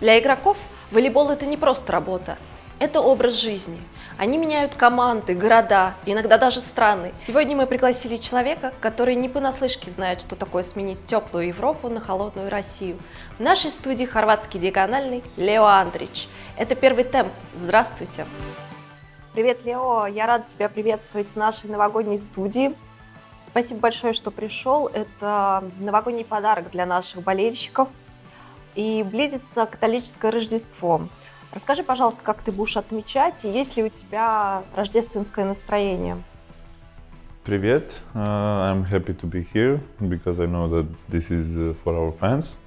Для игроков волейбол это не просто работа, это образ жизни. Они меняют команды, города, иногда даже страны. Сегодня мы пригласили человека, который не понаслышке знает, что такое сменить теплую Европу на холодную Россию. В нашей студии хорватский диагональный Лео Андрич. Это первый темп. Здравствуйте. Привет, Лео. Я рада тебя приветствовать в нашей новогодней студии. Спасибо большое, что пришел. Это новогодний подарок для наших болельщиков. И близится католическое Рождество. Расскажи, пожалуйста, как ты будешь отмечать, и есть ли у тебя рождественское настроение? Привет, uh, I'm happy to be here because I know that this is uh, for our fans.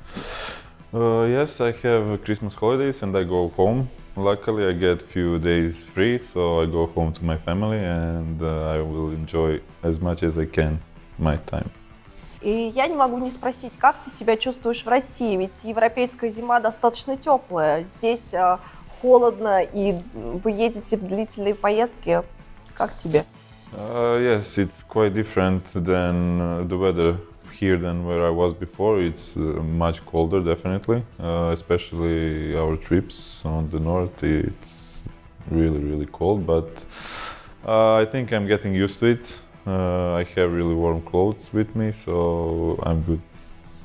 Uh, yes, I have Christmas holidays and I go home. Luckily, I get few days free, so I go home to my family and uh, I will enjoy as much as I can my time. И я не могу не спросить, как ты себя чувствуешь в России? Ведь европейская зима достаточно теплая. Здесь э, холодно, и вы едете в длительные поездки. Как тебе? Uh, yes, it's quite different than uh, the weather here than where I was before. It's uh, much colder, definitely. Uh, especially our trips on the north. It's really, really cold, but uh, I think I'm getting used to it. Uh, I have really warm clothes with me, so I'm good.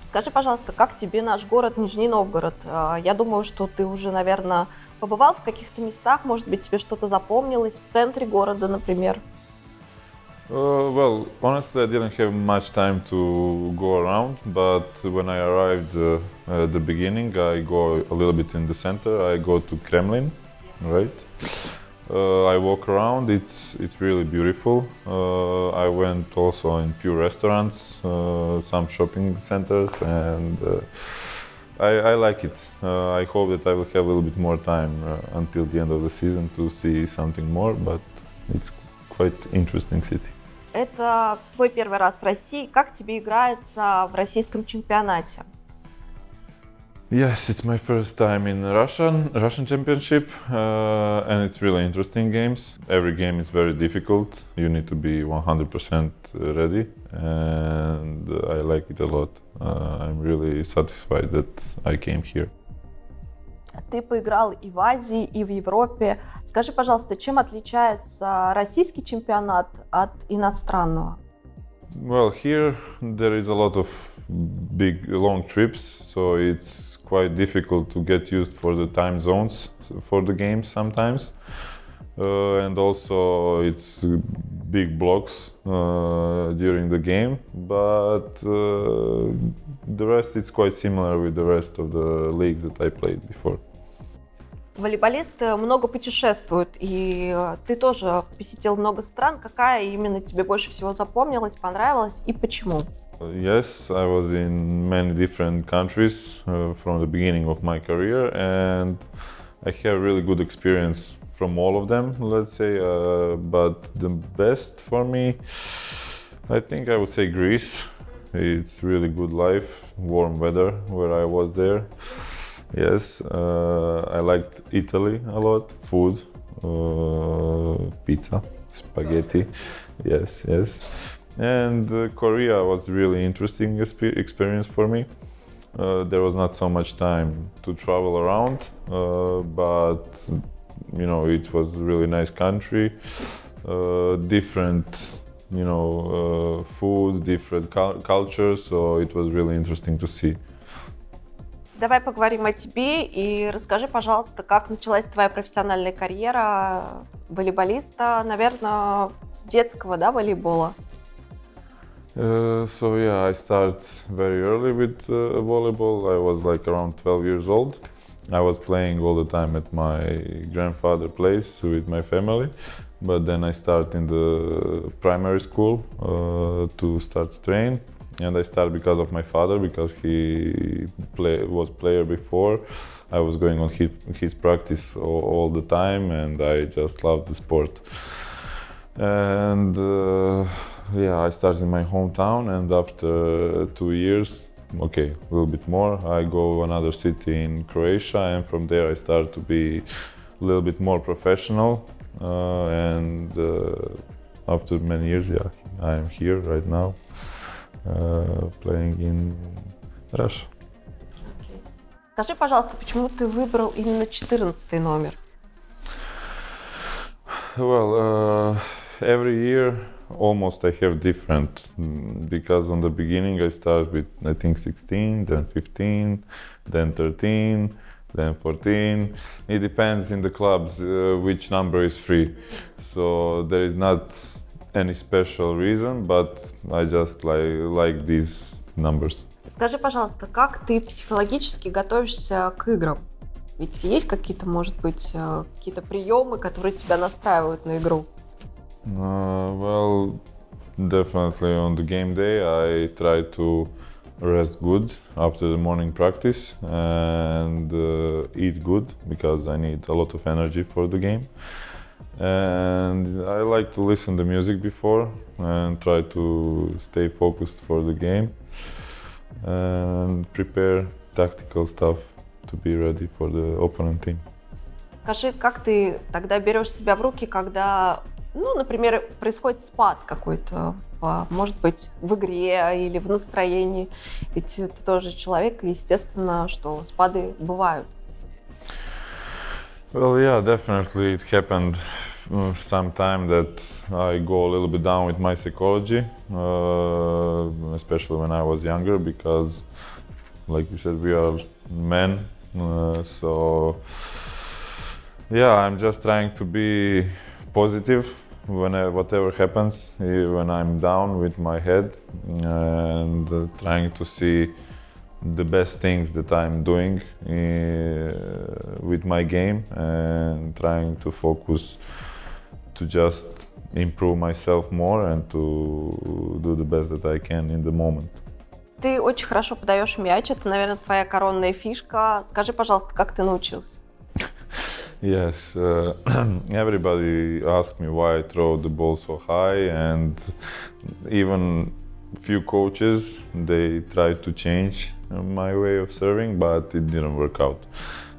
Скажи, пожалуйста, как тебе наш город Нижний Новгород? А, Я думаю, что ты уже, наверное, побывал в каких-то местах, может быть, тебе что-то запомнилось в центре города, например. Uh, well, honestly, I didn't have much time to go around, but when I arrived uh, at the beginning, I go a little bit in the center. I go to Kremlin, right? Uh, I walk around. It's it's really beautiful. Uh, I went also in few restaurants, uh, some shopping centers, and uh, I, I like it. Uh, I hope that I will have a little bit more time uh, until the end of the season to see something more. But it's quite interesting city. Это твой первый раз в России. Как тебе играется в российском чемпионате? Yes, it's my first time in Russian Russian Championship, uh, and it's really interesting games. Every game is very difficult. You need to be 100% ready, and I like it a lot. Uh, I'm really satisfied that I came here. Ты поиграл и в Азии, и в Европе. Скажи, пожалуйста, чем отличается российский чемпионат от иностранного? Well, here there is a lot of big long trips, so it's quite difficult to get used for the time zones for the games sometimes. Uh, and also it's big blocks uh, during the game, but uh, the rest it's quite similar with the rest of the leagues that I played before. Волейболисты много путешествуют, и э, ты тоже посетил много стран. Какая именно тебе больше всего запомнилась, понравилась и почему? Yes, I was in many different countries uh, from the beginning of my career, and I have really good experience from all of them, let's say. Uh, but the best for me, I think I would say Greece. It's really good life, warm weather where I was there. Yes, uh, I liked Italy a lot, food, uh, pizza, spaghetti. Yes, yes. And uh, Korea was really interesting expe- experience for me. Uh, there was not so much time to travel around, uh, but you know it was a really nice country, uh, different you know uh, food, different cul- cultures. So it was really interesting to see. Давай поговорим о тебе и расскажи, пожалуйста, как началась твоя профессиональная карьера волейболиста, наверное, с детского, да, волейбола? Uh, so yeah, I start very early with uh, volleyball. I was like around 12 years old. I was playing all the time at my grandfather' place with my family, but then I start in the primary school uh, to start to train, and I started because of my father because he play, was player before. I was going on his, his practice all, all the time, and I just loved the sport. And uh, yeah, I started in my hometown, and after two years, okay, a little bit more, I go another city in Croatia, and from there I start to be a little bit more professional. Uh, and uh, after many years, yeah, I am here right now, uh, playing in Russia. Скажи, пожалуйста, почему ты выбрал именно 14 номер? Well, uh, every year almost I have different mm, because on the beginning I start with I think 16, then 15, then 13, then 14. It depends in the clubs uh, which number is free. So there is not any special reason, but I just like like these numbers. Скажи, пожалуйста, как ты психологически готовишься к играм? Ведь есть какие-то, может быть, э, какие-то приемы, которые тебя настраивают на игру? Uh, well, definitely on the game day, I try to rest good after the morning practice and uh, eat good because I need a lot of energy for the game. And I like to listen to music before and try to stay focused for the game and prepare tactical stuff to be ready for the opponent team. Скажи, как ты тогда берешь себя в руки, когда, ну, например, происходит спад какой-то, может быть, в игре или в настроении? Ведь ты тоже человек, естественно, что спады бывают. Well, yeah, definitely it happened sometime that I go a little bit down with my psychology, uh, especially when I was younger, because, like you said, we are men. Uh, so, yeah, I'm just trying to be positive whenever whatever happens, when I'm down with my head, and uh, trying to see the best things that I'm doing uh, with my game and trying to focus to just improve myself more and to do the best that I can in the moment. Ты очень хорошо подаешь мяч, это, наверное, твоя коронная фишка. Скажи, пожалуйста, как ты научился? Yes, uh, everybody asks me why I throw the ball so high, and even few coaches they tried to change my way of serving, but it didn't work out.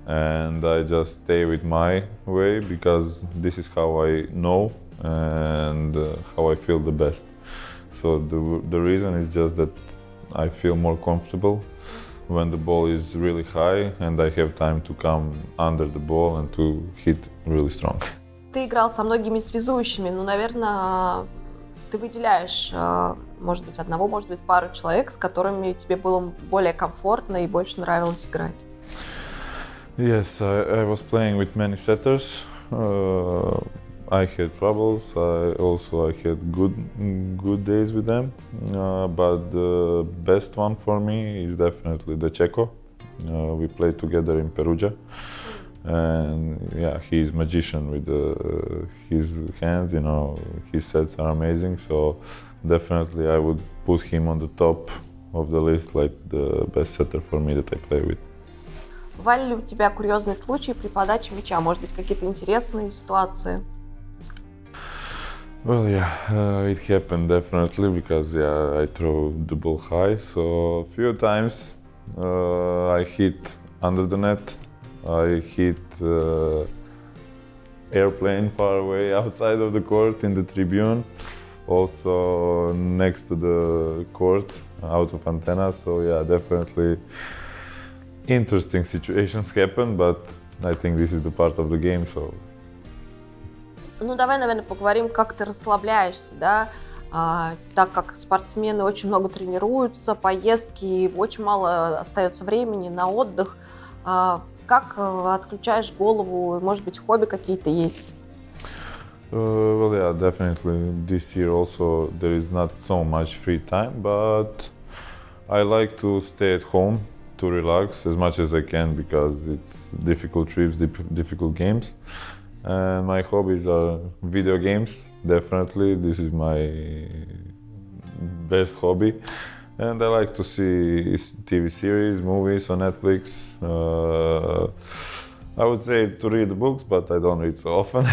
And I just stay with my way because this is how I know and uh, how I feel the best. So the the reason is just that I feel more comfortable when the ball is really high and I have time to come under the ball and to hit really strong. Ты играл со многими связующими, но, наверное, ты выделяешь, может быть, одного, может быть, пару человек, с которыми тебе было более комфортно и больше нравилось играть. Yes, I, I was playing with many setters. Uh, I had troubles. I also I had good good days with them, uh, but the best one for me is definitely De Cecco. Uh, we played together in Perugia, and yeah, he is magician with uh, his hands. You know, his sets are amazing. So definitely, I would put him on the top of the list, like the best setter for me that I play with. Бывали ли у тебя курьезные случаи при подаче мяча? Может быть, какие-то интересные ситуации? Well, yeah, uh, it happened definitely because yeah, I throw the ball high. So a few times uh, I hit under the net. I hit uh, airplane far away outside of the court in the tribune. Also next to the court, out of antenna. So yeah, definitely interesting situations happen, but I think this is the part of the game. So Ну, давай, наверное, поговорим, как ты расслабляешься, да, а, так как спортсмены очень много тренируются, поездки, очень мало остается времени на отдых. А, как э, отключаешь голову? Может быть, хобби какие-то есть? Uh, well, yeah, definitely. This year also there is not so much free time, but I like to stay at home to relax as much as I can because it's difficult trips, difficult games. And my hobbies are video games, definitely. This is my best hobby. and I like to see TV series, movies on Netflix. Uh, I would say to read books, but I don't read so often.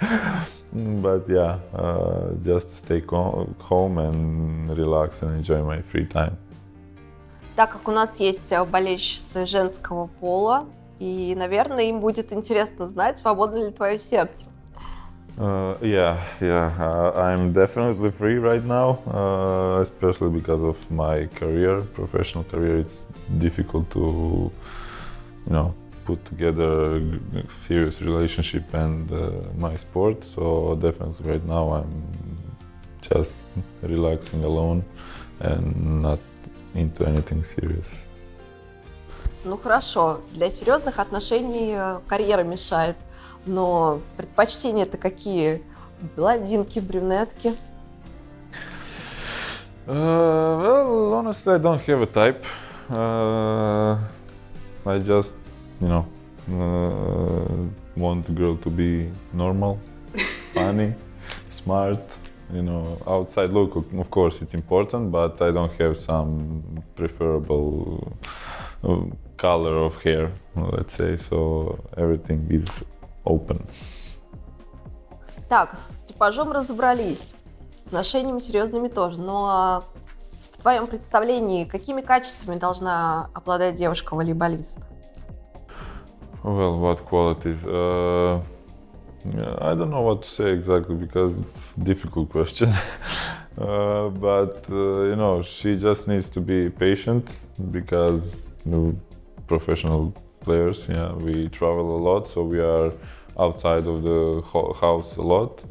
but yeah, uh, just stay home and relax and enjoy my free time. Так как у нас есть болельщицы женского пола, и, наверное, им будет интересно знать, свободно ли твое сердце. Uh, yeah, yeah, uh, I'm definitely free right now, uh, especially because of my career, professional career. It's difficult to, you know, put together a serious relationship and uh, my sport. So definitely right now I'm just relaxing alone and not into anything serious. Ну хорошо, для серьезных отношений э, карьера мешает. Но предпочтения-то какие? Блондинки, брюнетки? Uh, well, honestly, I don't have a type. Uh, I just, you know, uh, want the girl to be normal, funny, smart. You know, outside look, of course, it's important, but I don't have some preferable uh, color of hair, let's say. So everything is open. Так, с типажом разобрались, с отношениями серьезными тоже, но в твоем представлении какими качествами должна обладать девушка-волейболист? Well, what qualities? Uh, I don't know what to say exactly because it's a difficult question. uh, but uh, you know, she just needs to be patient because you know, professional players. Yeah, we travel a lot, so we are outside of the house a lot.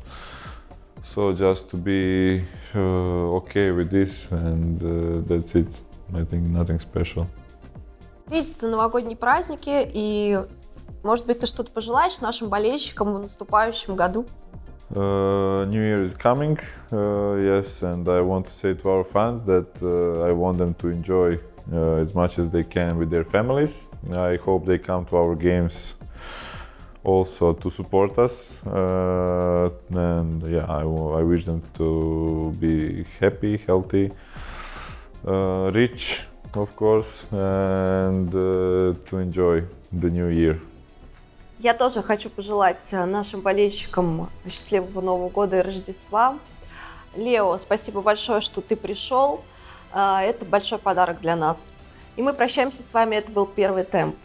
So just to be uh, okay with this, and uh, that's it. I think nothing special. Видите, новогодние праздники, и, может быть, ты что-то пожелаешь нашим болельщикам в наступающем году? Uh, New Year is coming, uh, yes, and I want to say to our fans that uh, I want them to enjoy uh, as much as they can with their families. I hope they come to our games also to support us. Uh, and yeah, I, I, wish them to be happy, healthy, uh, rich, of course, and uh, to enjoy the new year. Я тоже хочу пожелать нашим болельщикам счастливого Нового года и Рождества. Лео, спасибо большое, что ты пришел. Это большой подарок для нас. И мы прощаемся с вами. Это был первый темп.